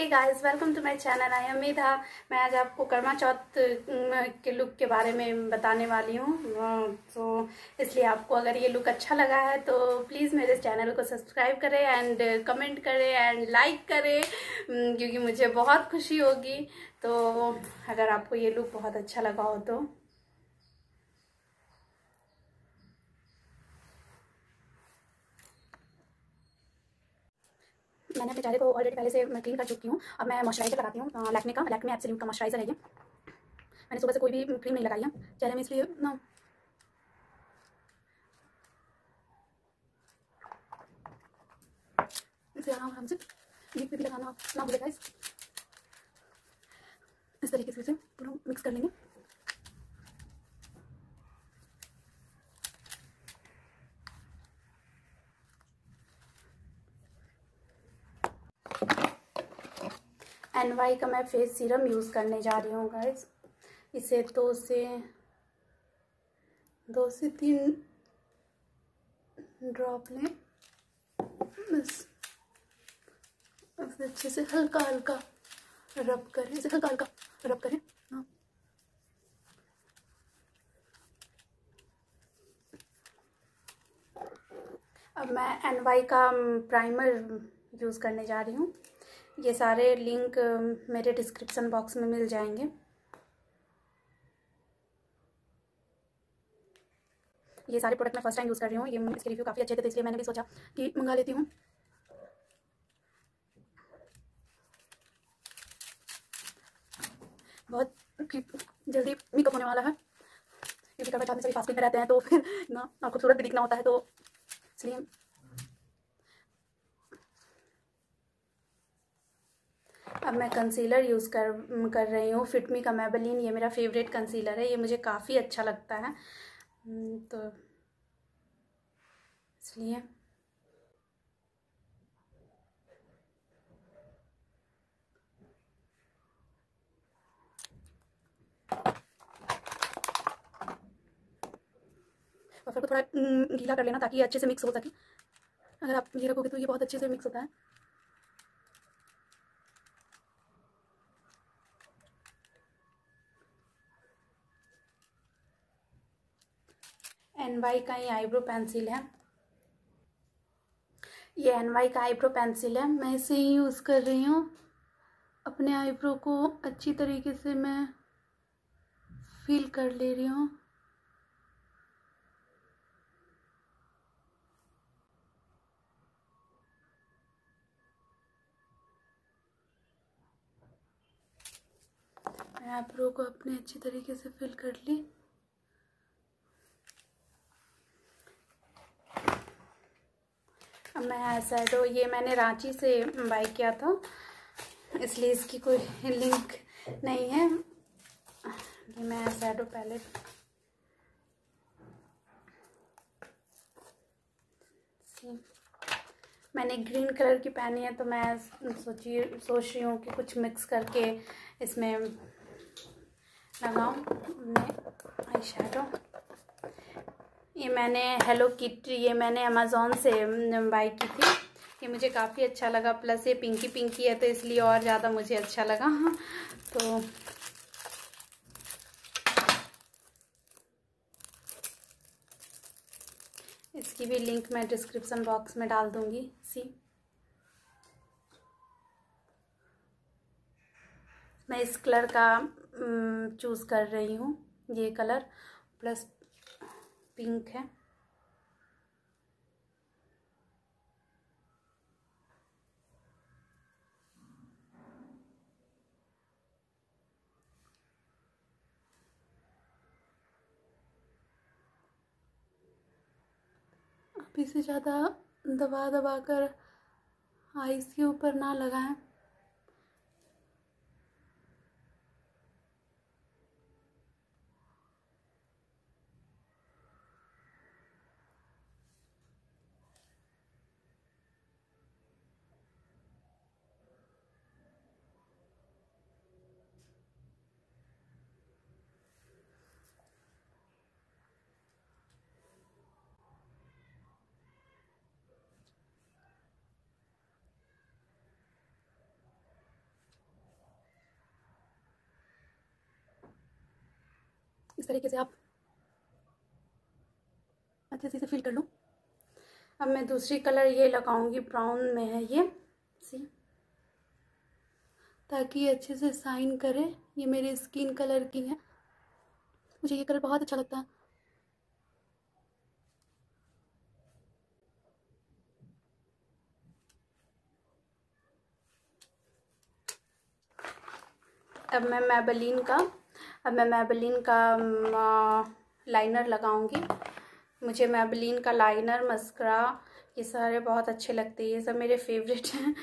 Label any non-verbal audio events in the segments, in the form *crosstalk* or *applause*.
Hey guys welcome to my channel I am Medha मैं आज आपको कर्मा चौथ के लुक के बारे में बताने वाली हूँ। तो इसलिए आपको अगर ये लुक अच्छा लगा है तो प्लीज़ मेरे चैनल को सब्सक्राइब करें एंड कमेंट करें एंड लाइक करें क्योंकि मुझे बहुत खुशी होगी। तो अगर आपको ये लुक बहुत अच्छा लगा हो तो। मैंने अपने चेहरे को ऑलरेडी पहले से मैं क्लीन कर चुकी हूँ। अब मैं मॉइस्चराइजर लगाती हूँ लैक्मे का लैक्मे एब्सोल्यूट का मॉइस्चराइजर है ये। मैंने सुबह से कोई भी क्रीम नहीं लगाई है। चेहरे में इसलिए ना लीप भी लगाना, ना इस। तरीके से पूरा मिक्स कर लेंगे। एन वाई का मैं फेस सीरम यूज़ करने जा रही हूँ गाइस इसे दो से दो से तीन ड्रॉप लें। बस। अच्छे से हल्का हल्का रब करें। इसे हल्का हल्का रब करें। हाँ। अब मैं एन वाई का प्राइमर यूज़ करने जा रही हूँ। ये सारे लिंक मेरे डिस्क्रिप्शन बॉक्स में मिल जाएँगे। ये सारे प्रोडक्ट मैं फ़र्स्ट टाइम यूज़ कर रही हूँ। ये इसके रिव्यू काफ़ी अच्छे थे तो इसलिए मैंने भी सोचा कि मंगा लेती हूँ। बहुत जल्दी मेकअप होने वाला है। क्योंकि कभी में सभी फास्टिंग में रहते हैं तो फिर ना, आपको खूबसूरत भी दिखना होता है तो इसलिए अब मैं कंसीलर यूज़ कर कर रही हूँ फिटमी का मैबलिन ये मेरा फेवरेट कंसीलर है, ये मुझे काफ़ी अच्छा लगता है। तो इसलिए। और फिर थोड़ा गीला कर लेना ताकि ये अच्छे से मिक्स हो सके। अगर आप ये रखोगे तो ये बहुत अच्छे से मिक्स होता है। वाई का ये आईब्रो पेंसिल है। ये एन वाई का आईब्रो पेंसिल है। मैं इसे ही यूज़ कर रही हूँ। अपने आईब्रो को अच्छी तरीके से मैं फील कर ले रही हूँ। आईब्रो को अपने अच्छी तरीके से फिल कर ली। मैं ऐसा ये मैंने रांची से बाई किया था। इसलिए इसकी कोई लिंक नहीं है। ये मैं ऐसा पहले मैंने ग्रीन कलर की पहनी है तो मैं सोची, सोच रही हूँ कि कुछ मिक्स करके इसमें लगाऊँ। आई शेडो ये मैंने हेलो किट ये मैंने अमेज़ोन से बाई की थी। ये मुझे काफ़ी अच्छा लगा प्लस ये पिंकी पिंकी है तो इसलिए और ज़्यादा मुझे अच्छा लगा। हाँ *laughs* तो इसकी भी लिंक मैं डिस्क्रिप्शन बॉक्स में डाल दूँगी। सी मैं इस कलर का चूज़ कर रही हूँ, ये कलर प्लस पिंक है। अब इसे ज़्यादा दबा दबा कर आइस के ऊपर ना लगाएँ। तरीके से आप अच्छे से फील कर लो। अब मैं दूसरी कलर ये लगाऊँगी ब्राउन में है ये। सी ताकि ये अच्छे से साइन करे। ये मेरी स्किन कलर की है। मुझे ये कलर बहुत अच्छा लगता है। अब मैं मैबलिन का अब मैं मैबलिन का लाइनर लगाऊँगी। मुझे मैबलिन का लाइनर मस्करा ये सारे बहुत अच्छे लगते हैं। ये सब मेरे फेवरेट हैं।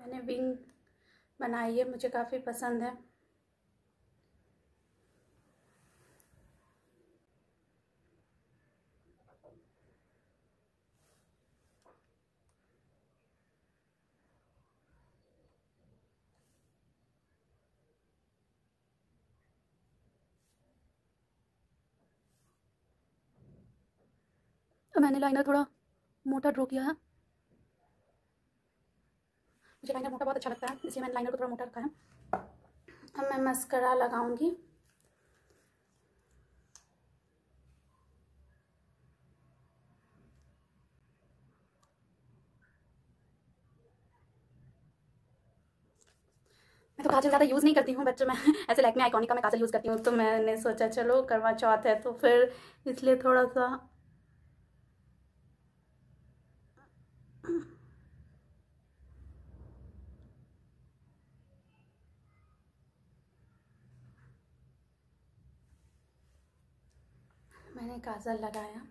मैंने विंग बनाई है, मुझे काफ़ी पसंद है। मैंने लाइनर थोड़ा मोटा ड्रॉ किया है। मुझे लाइनर मोटा बहुत अच्छा लगता है, इसलिए मैंने लाइनर को थोड़ा मोटा रखा है। अब मैं मस्करा लगाऊँगी। मैं तो काजल ज़्यादा यूज़ नहीं करती हूँ बट मैं *laughs* ऐसे लाइक में आइकॉनिक का मैं काजल यूज़ करती हूँ तो मैंने सोचा चलो करवा चौथ है तो फिर इसलिए थोड़ा सा मैंने काजल लगाया।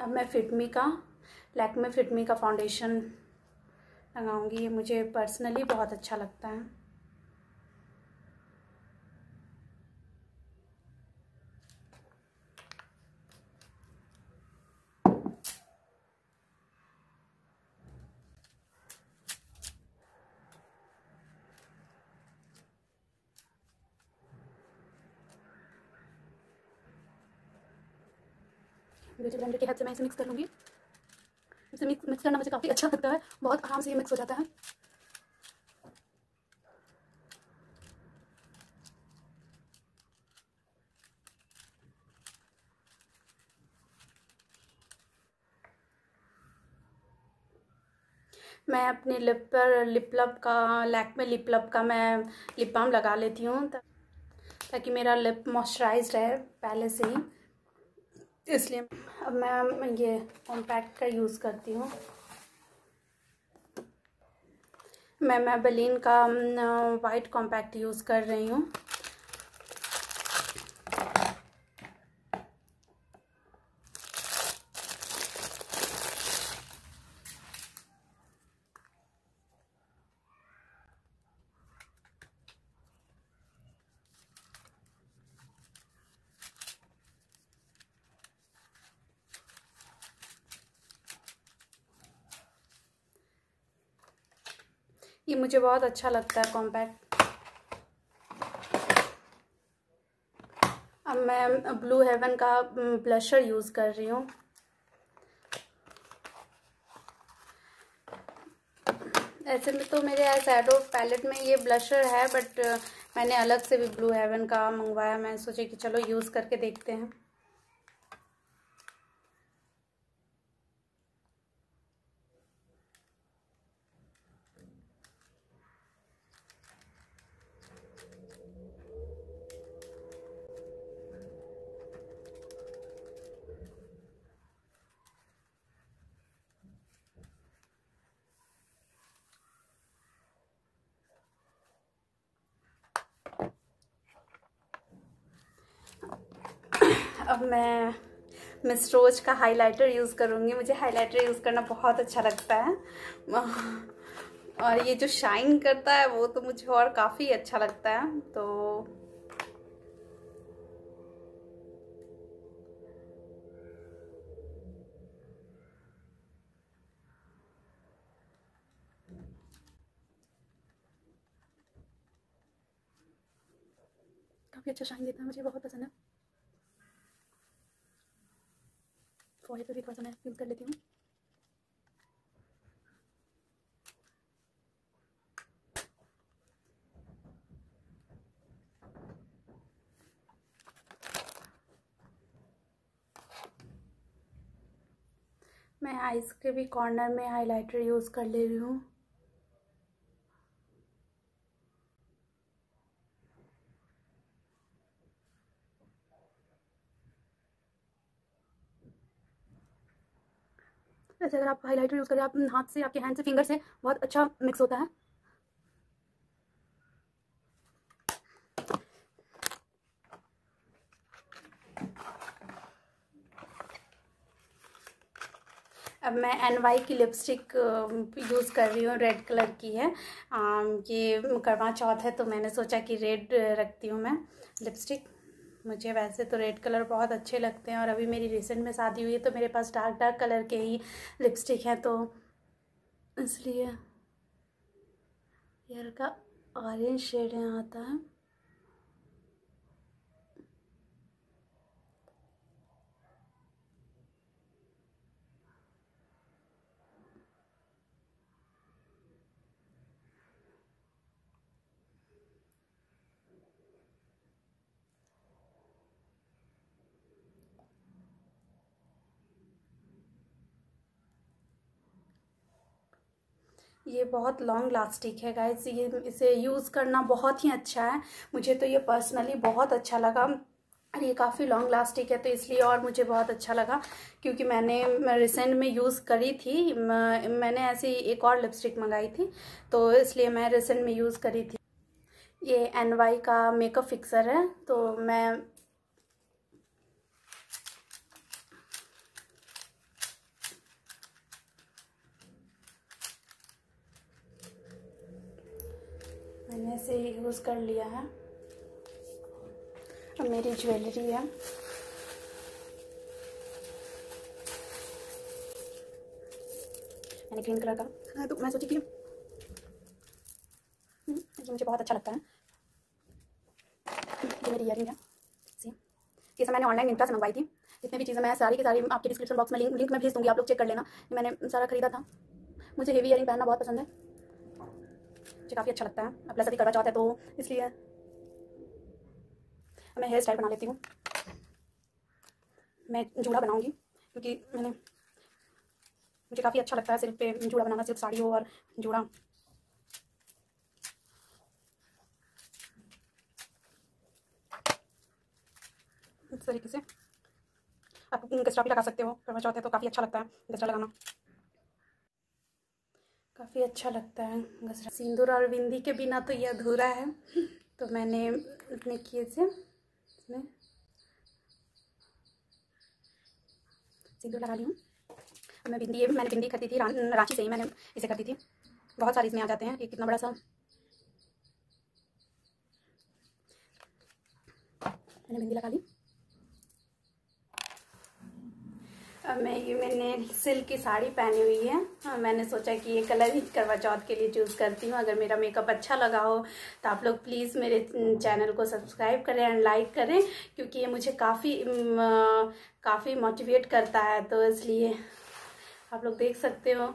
अब मैं फिटमी का लैकमे फिटमी का फाउंडेशन लगाऊँगी। ये मुझे पर्सनली बहुत अच्छा लगता है। ब्यूटी ब्लेंडर की हेल्प से मैं इसे मिक्स कर लूँगी। इसे मिक्स मिक्स करना मुझे काफ़ी अच्छा लगता है, बहुत आराम से ये मिक्स हो जाता है। मैं अपने लिप पर लिप लब का लैक में लिप लब का मैं लिप बाम लगा लेती हूँ, ताकि मेरा लिप मॉइस्चराइज रहे, पहले से ही। इसलिए अब मैं ये कॉम्पैक्ट का यूज़ करती हूँ। मैं मैं का वाइट कॉम्पैक्ट यूज़ कर रही हूँ। ये मुझे बहुत अच्छा लगता है कॉम्पैक्ट अब मैं ब्लू हेवन का ब्लशर यूज़ कर रही हूँ। ऐसे में तो मेरे सैडो पैलेट में ये ब्लशर है बट मैंने अलग से भी ब्लू हेवन का मंगवाया। मैं सोचे कि चलो यूज़ करके देखते हैं। अब मैं मिस रोज का हाइलाइटर यूज़ करूँगी। मुझे हाइलाइटर यूज़ करना बहुत अच्छा लगता है। *laughs* और ये जो शाइन करता है, वो तो मुझे और काफ़ी अच्छा लगता है तो अच्छा शाइन देता है, मुझे बहुत पसंद है। फॉइल पे भी थोड़ा सा मैं यूज़ कर लेती हूँ। मैं आइस के भी कॉर्नर में हाइलाइटर यूज़ कर ले रही हूँ। वैसे अगर आप हाइलाइटर यूज़ करें, आप हाथ से, आपके हैंड से फिंगर से, बहुत अच्छा मिक्स होता है। अब मैं एन वाई की लिपस्टिक यूज़ कर रही हूँ रेड कलर की है। ये करवा चौथ है तो मैंने सोचा कि रेड रखती हूँ मैं लिपस्टिक मुझे वैसे तो रेड कलर बहुत अच्छे लगते हैं और अभी मेरी रिसेंट में शादी हुई है तो मेरे पास डार्क डार्क कलर के ही लिपस्टिक हैं तो इसलिए ये का ऑरेंज शेड यहाँ आता है। ये बहुत लॉन्ग लास्टिक है गाइस ये, इसे यूज़ करना बहुत ही अच्छा है. मुझे तो ये पर्सनली बहुत अच्छा लगा. और ये काफ़ी लॉन्ग लास्टिक है तो इसलिए और मुझे बहुत अच्छा लगा, क्योंकि मैंने रिसेंट में यूज़ करी थी. मैंने ऐसी एक और लिपस्टिक मंगाई थी तो इसलिए मैं रिसेंट में यूज़ करी थी. ये एन वाई का मेकअप फिक्सर है तो मैं मैंने इसे यूज़ कर लिया है। और मेरी ज्वेलरी है। मैंने ग्रीन कलर का हाँ, तो मैं सोची कि हम्म, मुझे बहुत अच्छा लगता है। मेरी इयर है। सी ये सब मैंने ऑनलाइन इंट्रा से मंगवाई थी। जितनी भी चीज़ें मैं सारी की सारी आपके डिस्क्रिप्शन बॉक्स में लिंक लिंक में भेज दूँगी आप लोग चेक कर लेना। मैंने सारा खरीदा था। मुझे हेवी इयरिंग पहनना बहुत पसंद है। मुझे काफ़ी अच्छा लगता है। प्लस अभी करवा चौथ है तो इसलिए मैं हेयर स्टाइल बना लेती हूँ। मैं जूड़ा बनाऊँगी क्योंकि मैंने, मुझे काफ़ी अच्छा लगता है सिर्फ़ पे जूड़ा बनाना, सिर्फ़ साड़ी और जूड़ा। इस तरीके से आप गजरा भी लगा सकते हो करवा चौथ है तो काफ़ी अच्छा लगता है गजरा लगाना। काफ़ी अच्छा लगता है गजरा सिंदूर और बिंदी के बिना तो ये अधूरा है। तो मैंने अपने किए से इसमें। सिंदूर लगा ली हूँ। मैं बिंदी, मैंने बिंदी करती थी रांची से ही मैंने इसे करती थी। बहुत सारे इसमें आ जाते हैं ये कितना बड़ा सा। मैंने बिंदी लगा ली अब मैं ये मैंने सिल्क की साड़ी पहनी हुई है। हाँ, मैंने सोचा कि ये कलर ही करवा चौथ के लिए चूज़ करती हूँ। अगर मेरा मेकअप अच्छा लगा हो तो आप लोग प्लीज़ मेरे चैनल को सब्सक्राइब करें एंड लाइक करें क्योंकि ये मुझे काफ़ी काफ़ी मोटिवेट करता है। तो इसलिए आप लोग देख सकते हो।